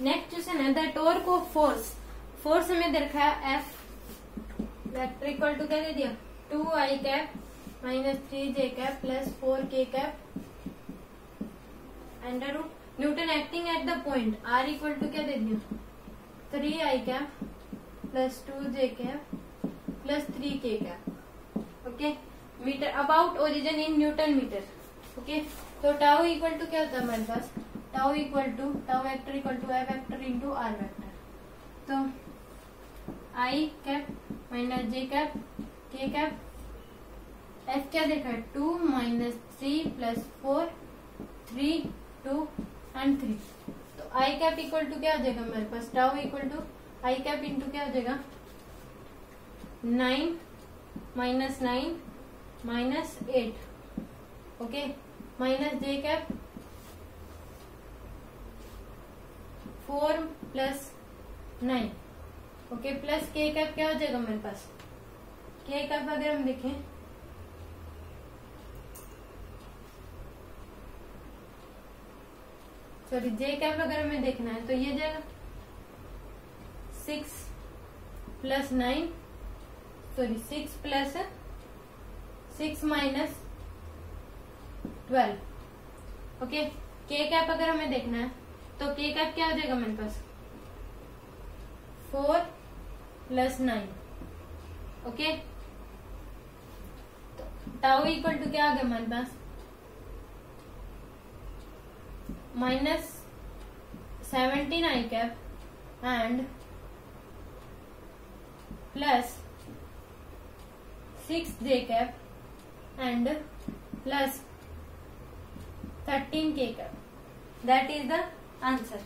Next question है the torque of force force हमें दे रखा है एफ़ इक्वल टू क्या दे दिया? Two I cap minus three J cap plus four K cap under root newton acting at the point R equal to क्या दे दिया? Three I cap plus two J cap plus three K cap okay metre about origin in newton metre okay तो tau equal to क्या होता है हमारे पास? Tau equal to tau vector equal to I vector into R vector तो I cap minus J cap K cap F क्या देखा है two minus three plus four three two and three तो आई cap equal to क्या हो जाएगा मेरे पास? Tau equal to I cap into क्या हो जाएगा? Nine minus nine minus eight okay minus J cap four plus nine. Okay plus K cap क्या हो जाएगा मेरे पास? के कैप अगर हम देखें सॉरी जे कैप अगर हमें देखना है तो ये जाएगा। Six plus nine sorry six plus six minus twelve okay K cap अगर हमें देखना है तो के कैप क्या हो जाएगा मेरे पास? Four plus nine. Okay? Tau equal to क्या आ गया हमारे पास? Minus seventeen I cap and plus six J cap and plus thirteen K cap that is the answer